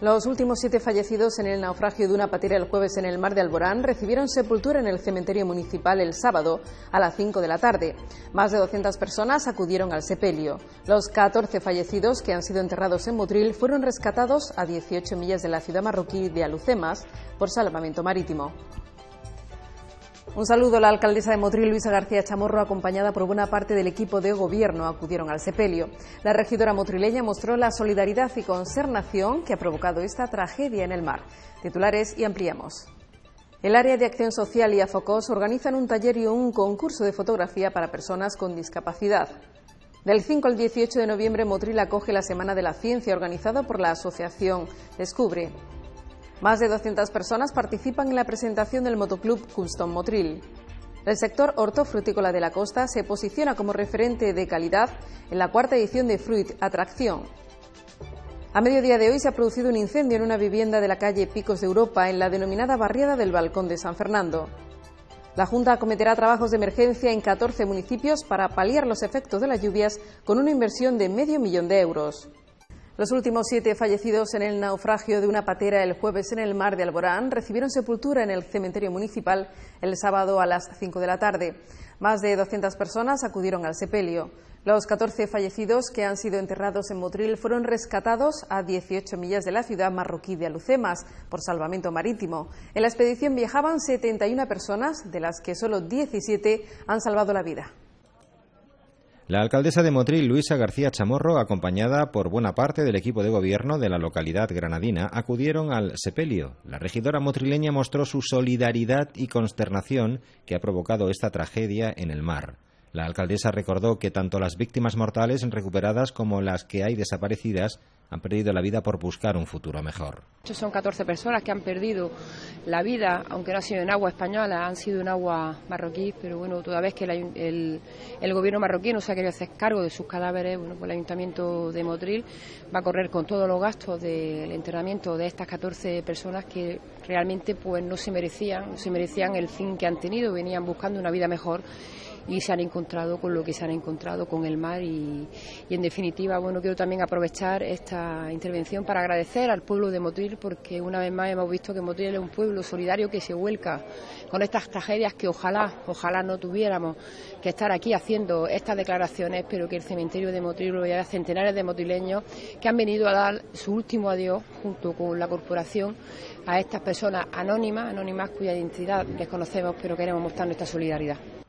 Los últimos siete fallecidos en el naufragio de una patera el jueves en el mar de Alborán recibieron sepultura en el cementerio municipal el sábado a las 5 de la tarde. Más de 200 personas acudieron al sepelio. Los 14 fallecidos que han sido enterrados en Motril fueron rescatados a 18 millas de la ciudad marroquí de Alucemas por salvamento marítimo. Un saludo a la alcaldesa de Motril, Luisa García Chamorro, acompañada por buena parte del equipo de gobierno, acudieron al sepelio. La regidora motrileña mostró la solidaridad y consternación que ha provocado esta tragedia en el mar. Titulares y ampliamos. El área de acción social y AFOCOS organizan un taller y un concurso de fotografía para personas con discapacidad. Del 5 al 18 de noviembre, Motril acoge la Semana de la Ciencia organizada por la asociación Descubre. Más de 200 personas participan en la presentación del motoclub Custom Motril. El sector hortofrutícola de la costa se posiciona como referente de calidad en la cuarta edición de Fruit Atracción. A mediodía de hoy se ha producido un incendio en una vivienda de la calle Picos de Europa en la denominada barriada del Balcón de San Fernando. La Junta acometerá trabajos de emergencia en 14 municipios para paliar los efectos de las lluvias con una inversión de medio millón de euros. Los últimos siete fallecidos en el naufragio de una patera el jueves en el mar de Alborán recibieron sepultura en el cementerio municipal el sábado a las 5 de la tarde. Más de 200 personas acudieron al sepelio. Los 14 fallecidos que han sido enterrados en Motril fueron rescatados a 18 millas de la ciudad marroquí de Alucemas por salvamento marítimo. En la expedición viajaban 71 personas, de las que solo 17 han salvado la vida. La alcaldesa de Motril, Luisa García Chamorro, acompañada por buena parte del equipo de gobierno de la localidad granadina, acudieron al sepelio. La regidora motrileña mostró su solidaridad y consternación que ha provocado esta tragedia en el mar. La alcaldesa recordó que tanto las víctimas mortales recuperadas como las que hay desaparecidas han perdido la vida por buscar un futuro mejor. Son 14 personas que han perdido la vida, aunque no ha sido en agua española, han sido en agua marroquí, pero bueno, toda vez que el, gobierno marroquí no se ha querido hacer cargo de sus cadáveres, bueno, pues el ayuntamiento de Motril va a correr con todos los gastos del entrenamiento de estas 14 personas que realmente pues no se merecían, no se merecían el fin que han tenido, venían buscando una vida mejor y se han encontrado con lo que se han encontrado con el mar y, en definitiva bueno quiero también aprovechar esta intervención para agradecer al pueblo de Motril porque una vez más hemos visto que Motril es un pueblo solidario que se vuelca con estas tragedias que ojalá ojalá no tuviéramos que estar aquí haciendo estas declaraciones pero que el cementerio de Motril lo a centenares de motrileños que han venido a dar su último adiós junto con la corporación a estas personas anónimas anónimas cuya identidad desconocemos pero queremos mostrar nuestra solidaridad.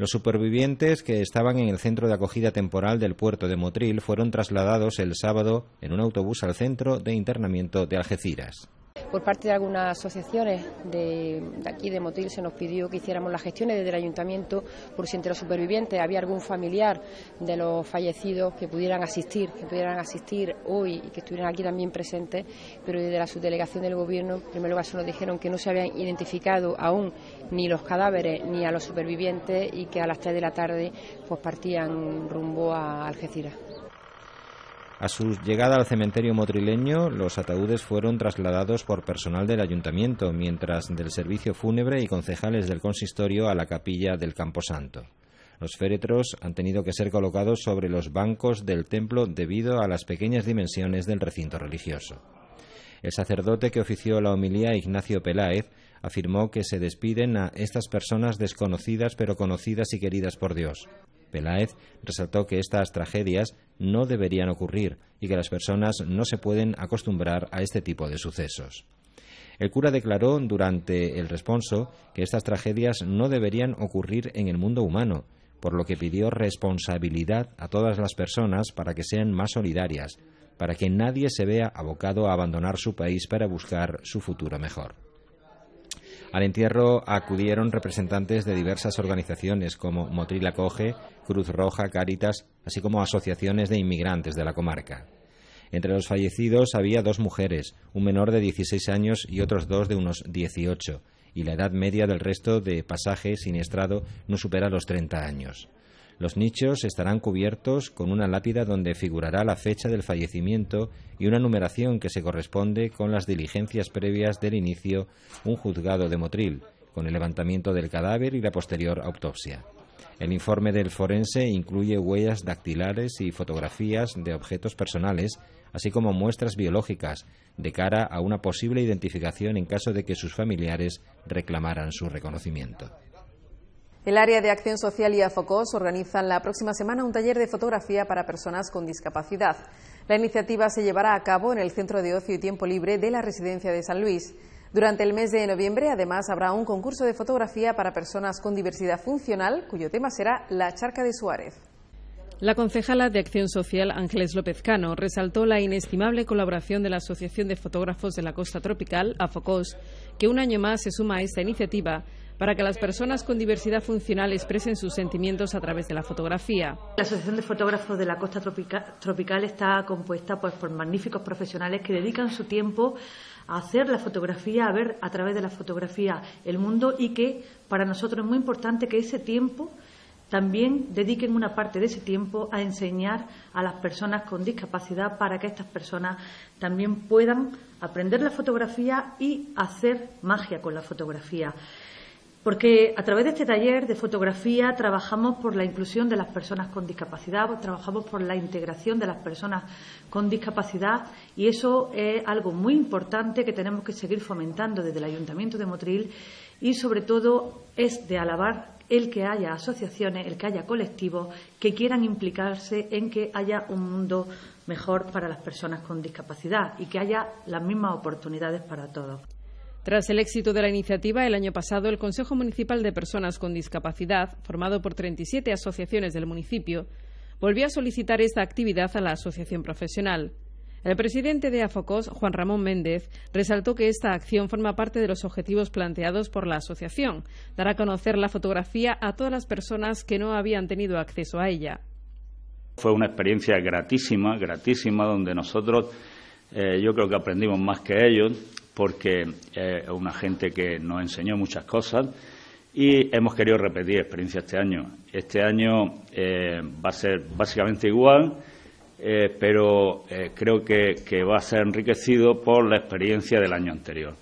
Los supervivientes que estaban en el centro de acogida temporal del puerto de Motril fueron trasladados el sábado en un autobús al centro de internamiento de Algeciras. Por parte de algunas asociaciones de, aquí de Motil se nos pidió que hiciéramos las gestiones desde el ayuntamiento por si entre los supervivientes había algún familiar de los fallecidos que pudieran asistir, que pudieran asistir hoy y que estuvieran aquí también presentes, pero desde la subdelegación del gobierno en primer lugar se nos dijeron que no se habían identificado aún ni los cadáveres ni a los supervivientes y que a las 3 de la tarde pues partían rumbo a Algeciras. A su llegada al cementerio motrileño, los ataúdes fueron trasladados por personal del ayuntamiento, mientras del servicio fúnebre y concejales del consistorio a la capilla del Camposanto. Los féretros han tenido que ser colocados sobre los bancos del templo debido a las pequeñas dimensiones del recinto religioso. El sacerdote que ofició la homilía, Ignacio Peláez, afirmó que se despiden a estas personas desconocidas pero conocidas y queridas por Dios. Peláez resaltó que estas tragedias no deberían ocurrir y que las personas no se pueden acostumbrar a este tipo de sucesos. El cura declaró durante el responso que estas tragedias no deberían ocurrir en el mundo humano, por lo que pidió responsabilidad a todas las personas para que sean más solidarias, para que nadie se vea abocado a abandonar su país para buscar su futuro mejor. Al entierro acudieron representantes de diversas organizaciones como Motril Acoge, Cruz Roja, Cáritas, así como asociaciones de inmigrantes de la comarca. Entre los fallecidos había dos mujeres, un menor de 16 años y otros dos de unos 18, y la edad media del resto de pasaje siniestrado no supera los 30 años. Los nichos estarán cubiertos con una lápida donde figurará la fecha del fallecimiento y una numeración que se corresponde con las diligencias previas del inicio un juzgado de Motril, con el levantamiento del cadáver y la posterior autopsia. El informe del forense incluye huellas dactilares y fotografías de objetos personales, así como muestras biológicas, de cara a una posible identificación en caso de que sus familiares reclamaran su reconocimiento. El área de acción social y AFOCOS organizan la próxima semana un taller de fotografía para personas con discapacidad. La iniciativa se llevará a cabo en el Centro de Ocio y Tiempo Libre de la Residencia de San Luis. Durante el mes de noviembre, además, habrá un concurso de fotografía para personas con diversidad funcional, cuyo tema será la charca de Suárez. La concejala de Acción Social, Ángeles López Cano, resaltó la inestimable colaboración de la Asociación de Fotógrafos de la Costa Tropical, AFOCOS, que un año más se suma a esta iniciativa para que las personas con diversidad funcional expresen sus sentimientos a través de la fotografía. La Asociación de Fotógrafos de la Costa Tropical está compuesta pues, por magníficos profesionales que dedican su tiempo a hacer la fotografía, a ver a través de la fotografía el mundo y que para nosotros es muy importante que ese tiempo también dediquen una parte de ese tiempo a enseñar a las personas con discapacidad para que estas personas también puedan aprender la fotografía y hacer magia con la fotografía. Porque a través de este taller de fotografía trabajamos por la inclusión de las personas con discapacidad, trabajamos por la integración de las personas con discapacidad y eso es algo muy importante que tenemos que seguir fomentando desde el Ayuntamiento de Motril y sobre todo es de alabar el que haya asociaciones, el que haya colectivos que quieran implicarse en que haya un mundo mejor para las personas con discapacidad y que haya las mismas oportunidades para todos. Tras el éxito de la iniciativa, el año pasado el Consejo Municipal de Personas con Discapacidad, formado por 37 asociaciones del municipio, volvió a solicitar esta actividad a la asociación profesional. El presidente de AFOCOS, Juan Ramón Méndez, resaltó que esta acción forma parte de los objetivos planteados por la asociación, dar a conocer la fotografía a todas las personas que no habían tenido acceso a ella. Fue una experiencia gratísima, gratísima, donde nosotros eh, yo creo que aprendimos más que ellos porque es una gente que nos enseñó muchas cosas y hemos querido repetir experiencia este año. Este año eh, va a ser básicamente igual, eh, pero eh, creo que, va a ser enriquecido por la experiencia del año anterior.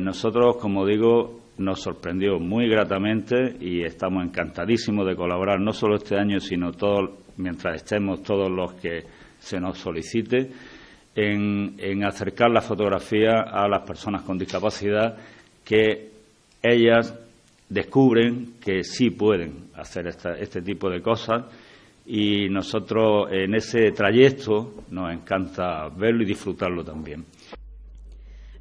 nosotros, como digo, nos sorprendió muy gratamente y estamos encantadísimos de colaborar no solo este año, sino todos, mientras estemos todos los que se nos solicite en, acercar la fotografía a las personas con discapacidad que ellas descubren que sí pueden hacer este tipo de cosas y nosotros en ese trayecto nos encanta verlo y disfrutarlo también.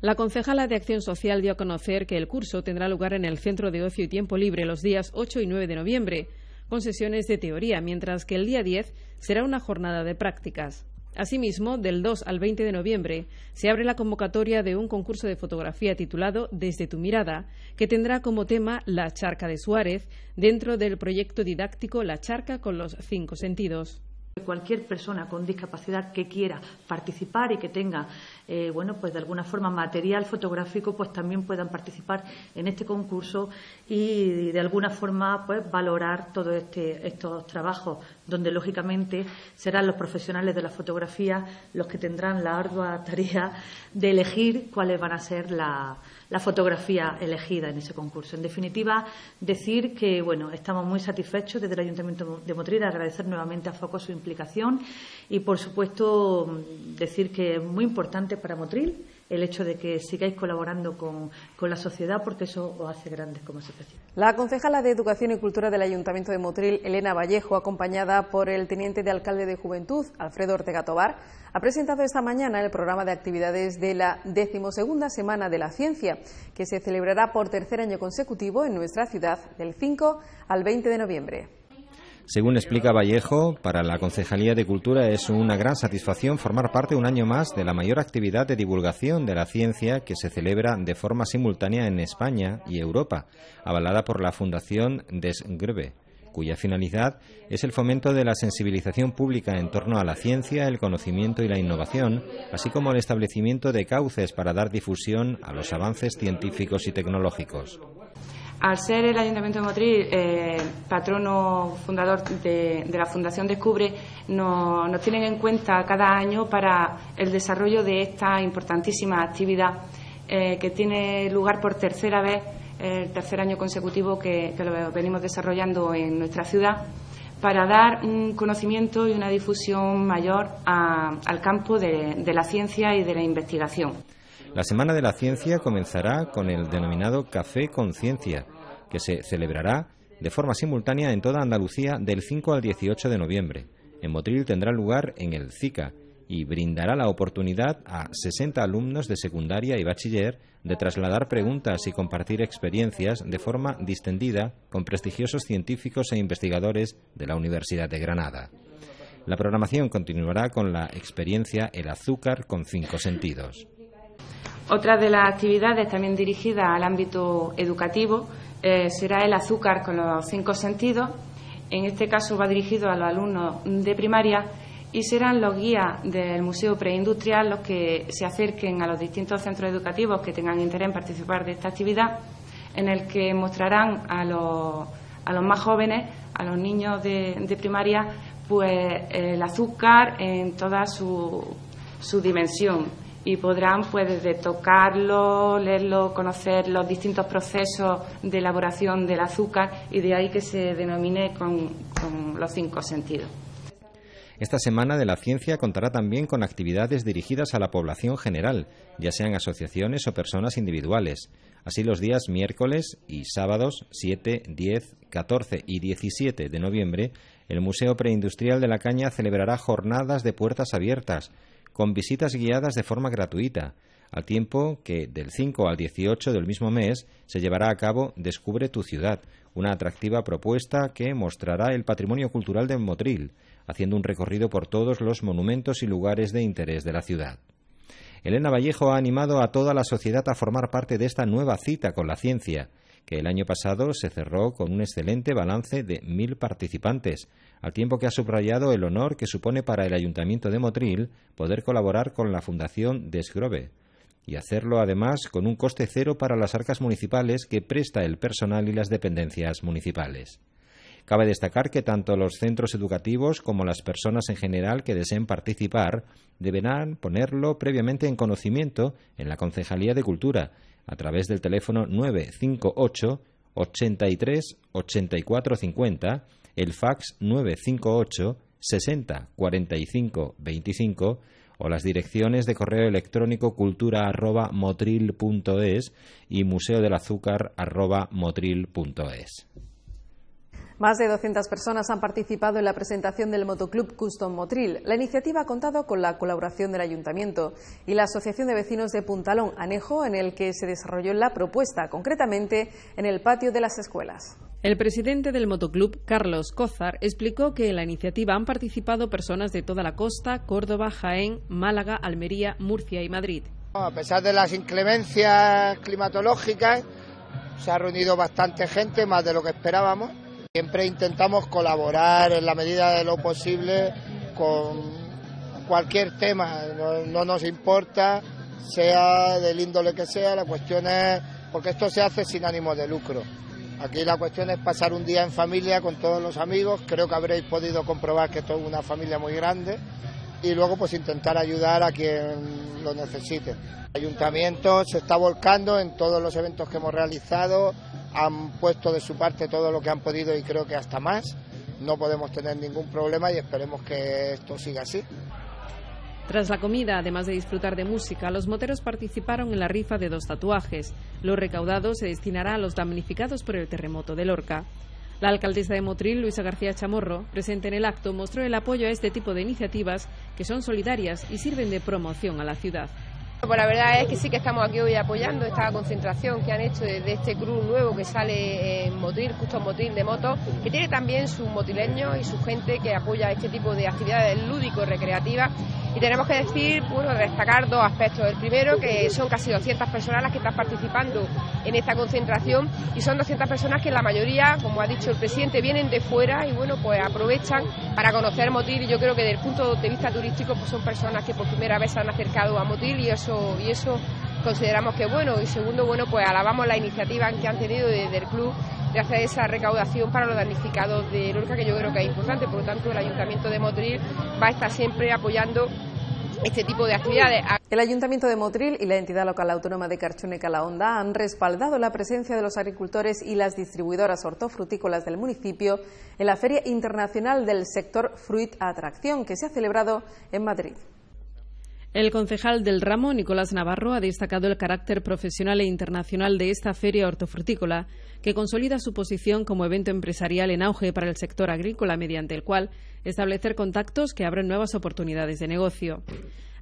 La concejala de Acción Social dio a conocer que el curso tendrá lugar en el Centro de Ocio y Tiempo Libre los días 8 y 9 de noviembre, con sesiones de teoría, mientras que el día 10 será una jornada de prácticas. Asimismo, del 2 al 20 de noviembre se abre la convocatoria de un concurso de fotografía titulado Desde tu mirada, que tendrá como tema la charca de Suárez dentro del proyecto didáctico La charca con los cinco sentidos. Cualquier persona con discapacidad que quiera participar y que tenga, eh, bueno, pues de alguna forma material fotográfico, pues también puedan participar en este concurso y de alguna forma, pues valorar todos este, estos trabajos, donde lógicamente serán los profesionales de la fotografía los que tendrán la ardua tarea de elegir cuáles van a ser la, la fotografía elegida en ese concurso. En definitiva, decir que bueno, estamos muy satisfechos desde el Ayuntamiento de Motril, agradecer nuevamente a Foco su implicación y, por supuesto, decir que es muy importante para Motril el hecho de que sigáis colaborando con, la sociedad porque eso os hace grandes como asociación. La concejala de Educación y Cultura del Ayuntamiento de Motril, Elena Vallejo, acompañada por el teniente de alcalde de Juventud, Alfredo Ortega Tobar, ha presentado esta mañana el programa de actividades de la decimosegunda Semana de la Ciencia, que se celebrará por tercer año consecutivo en nuestra ciudad del 5 al 20 de noviembre. Según explica Vallejo, para la Concejalía de Cultura es una gran satisfacción formar parte un año más de la mayor actividad de divulgación de la ciencia que se celebra de forma simultánea en España y Europa, avalada por la Fundación Des Greve cuya finalidad es el fomento de la sensibilización pública en torno a la ciencia, el conocimiento y la innovación, así como el establecimiento de cauces para dar difusión a los avances científicos y tecnológicos. Al ser el Ayuntamiento de Motril eh, patrono fundador de, la Fundación Descubre, nos, tienen en cuenta cada año para el desarrollo de esta importantísima actividad eh, que tiene lugar por tercera vez el tercer año consecutivo que, lo venimos desarrollando en nuestra ciudad para dar un conocimiento y una difusión mayor al campo de, la ciencia y de la investigación. La Semana de la Ciencia comenzará con el denominado Café Conciencia, que se celebrará de forma simultánea en toda Andalucía del 5 al 18 de noviembre. En Motril tendrá lugar en el CICA y brindará la oportunidad a 60 alumnos de secundaria y bachiller de trasladar preguntas y compartir experiencias de forma distendida con prestigiosos científicos e investigadores de la Universidad de Granada. La programación continuará con la experiencia El azúcar con cinco sentidos. Otra de las actividades también dirigida al ámbito educativo eh, será el azúcar con los cinco sentidos. En este caso va dirigido a los alumnos de primaria y serán los guías del Museo Preindustrial los que se acerquen a los distintos centros educativos que tengan interés en participar de esta actividad, en el que mostrarán a los, más jóvenes, a los niños de, primaria, pues el azúcar en toda su, su dimensión y podrán pues desde tocarlo, leerlo, conocer los distintos procesos de elaboración del azúcar y de ahí que se denomine con los cinco sentidos. Esta Semana de la Ciencia contará también con actividades dirigidas a la población general, ya sean asociaciones o personas individuales. Así los días miércoles y sábados 7, 10, 14 y 17 de noviembre, el Museo Preindustrial de la Caña celebrará jornadas de puertas abiertas, con visitas guiadas de forma gratuita, al tiempo que del 5 al 18 del mismo mes se llevará a cabo Descubre tu ciudad, una atractiva propuesta que mostrará el patrimonio cultural de Motril, haciendo un recorrido por todos los monumentos y lugares de interés de la ciudad. Elena Vallejo ha animado a toda la sociedad a formar parte de esta nueva cita con la ciencia, que el año pasado se cerró con un excelente balance de mil participantes, al tiempo que ha subrayado el honor que supone para el Ayuntamiento de Motril poder colaborar con la Fundación Desgrove, y hacerlo además con un coste cero para las arcas municipales que presta el personal y las dependencias municipales. Cabe destacar que tanto los centros educativos como las personas en general que deseen participar deberán ponerlo previamente en conocimiento en la Concejalía de Cultura a través del teléfono 958 83 84 50, el fax 958 60 45 25 o las direcciones de correo electrónico cultura arroba y museo del azúcar arroba. Más de 200 personas han participado en la presentación del Motoclub Custom Motril. La iniciativa ha contado con la colaboración del Ayuntamiento y la Asociación de Vecinos de Puntalón Anejo, en el que se desarrolló la propuesta, concretamente en el patio de las escuelas. El presidente del motoclub, Carlos Cózar, explicó que en la iniciativa han participado personas de toda la costa, Córdoba, Jaén, Málaga, Almería, Murcia y Madrid. A pesar de las inclemencias climatológicas, se ha reunido bastante gente, más de lo que esperábamos Siempre intentamos colaborar en la medida de lo posible con cualquier tema, no, nos importa, sea del índole que sea, la cuestión es, porque esto se hace sin ánimo de lucro. Aquí la cuestión es pasar un día en familia con todos los amigos, creo que habréis podido comprobar que esto es una familia muy grande y luego pues intentar ayudar a quien lo necesite. El ayuntamiento se está volcando en todos los eventos que hemos realizado, han puesto de su parte todo lo que han podido y creo que hasta más. No podemos tener ningún problema y esperemos que esto siga así. Tras la comida, además de disfrutar de música, los moteros participaron en la rifa de dos tatuajes. Lo recaudado se destinará a los damnificados por el terremoto de Lorca. La alcaldesa de Motril, Luisa García Chamorro, presente en el acto, mostró el apoyo a este tipo de iniciativas que son solidarias y sirven de promoción a la ciudad. Pues la verdad es que sí que estamos aquí hoy apoyando esta concentración que han hecho desde este cruz nuevo que sale en Motril, justo en Motril de moto, que tiene también sus motileños y su gente que apoya este tipo de actividades lúdicos, recreativas. Y tenemos que decir, bueno, destacar dos aspectos. El primero, que son casi 200 personas las que están participando en esta concentración y son 200 personas que la mayoría, como ha dicho el presidente, vienen de fuera y bueno, pues aprovechan para conocer Motril y yo creo que desde el punto de vista turístico pues son personas que por primera vez se han acercado a Motril y eso y eso consideramos que bueno. Y segundo, bueno, pues alabamos la iniciativa que han tenido desde el club de hacer esa recaudación para los damnificados de Lorca, que yo creo que es importante. Por lo tanto, el Ayuntamiento de Motril va a estar siempre apoyando este tipo de actividades. El Ayuntamiento de Motril y la entidad local autónoma de Carchone Calahonda han respaldado la presencia de los agricultores y las distribuidoras hortofrutícolas del municipio en la Feria Internacional del Sector Fruit Atracción que se ha celebrado en Madrid. El concejal del ramo, Nicolás Navarro, ha destacado el carácter profesional e internacional de esta feria hortofrutícola, que consolida su posición como evento empresarial en auge para el sector agrícola, mediante el cual establecer contactos que abren nuevas oportunidades de negocio.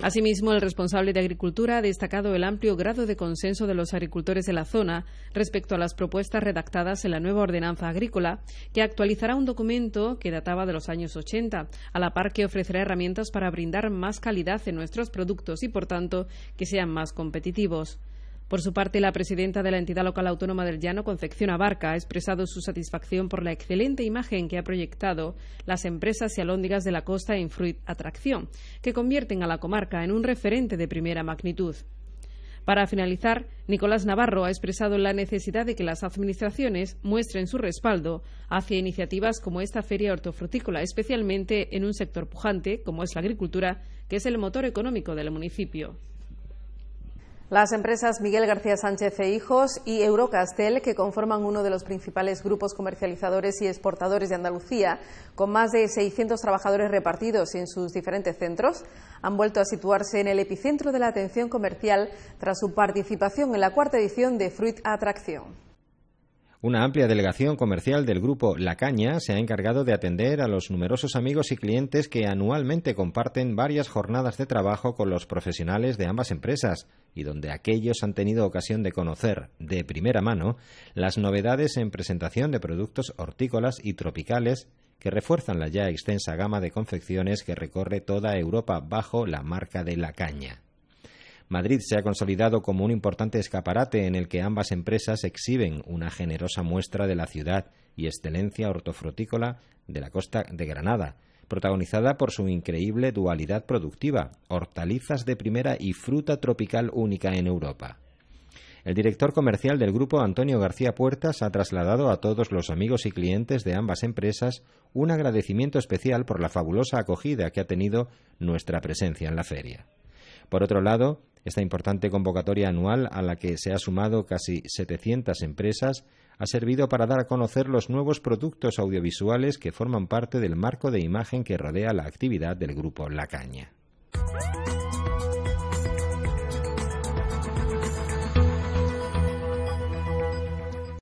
Asimismo, el responsable de Agricultura ha destacado el amplio grado de consenso de los agricultores de la zona respecto a las propuestas redactadas en la nueva ordenanza agrícola, que actualizará un documento que databa de los años 80, a la par que ofrecerá herramientas para brindar más calidad en nuestros productos y, por tanto, que sean más competitivos. Por su parte, la presidenta de la entidad local autónoma del Llano, Concepción Abarca, ha expresado su satisfacción por la excelente imagen que ha proyectado las empresas y alóndigas de la costa en Fruit Atracción, que convierten a la comarca en un referente de primera magnitud. Para finalizar, Nicolás Navarro ha expresado la necesidad de que las administraciones muestren su respaldo hacia iniciativas como esta feria hortofrutícola, especialmente en un sector pujante como es la agricultura, que es el motor económico del municipio. Las empresas Miguel García Sánchez e Hijos y Eurocastel, que conforman uno de los principales grupos comercializadores y exportadores de Andalucía, con más de 600 trabajadores repartidos en sus diferentes centros, han vuelto a situarse en el epicentro de la atención comercial tras su participación en la cuarta edición de Fruit Atracción. Una amplia delegación comercial del grupo La Caña se ha encargado de atender a los numerosos amigos y clientes que anualmente comparten varias jornadas de trabajo con los profesionales de ambas empresas y donde aquellos han tenido ocasión de conocer de primera mano las novedades en presentación de productos hortícolas y tropicales que refuerzan la ya extensa gama de confecciones que recorre toda Europa bajo la marca de La Caña. Madrid se ha consolidado como un importante escaparate en el que ambas empresas exhiben una generosa muestra de la ciudad y excelencia hortofrutícola de la costa de Granada, protagonizada por su increíble dualidad productiva, hortalizas de primera y fruta tropical única en Europa. El director comercial del grupo, Antonio García Puertas, ha trasladado a todos los amigos y clientes de ambas empresas un agradecimiento especial por la fabulosa acogida que ha tenido nuestra presencia en la feria. Por otro lado, esta importante convocatoria anual, a la que se ha sumado casi 700 empresas, ha servido para dar a conocer los nuevos productos audiovisuales que forman parte del marco de imagen que rodea la actividad del grupo La Caña.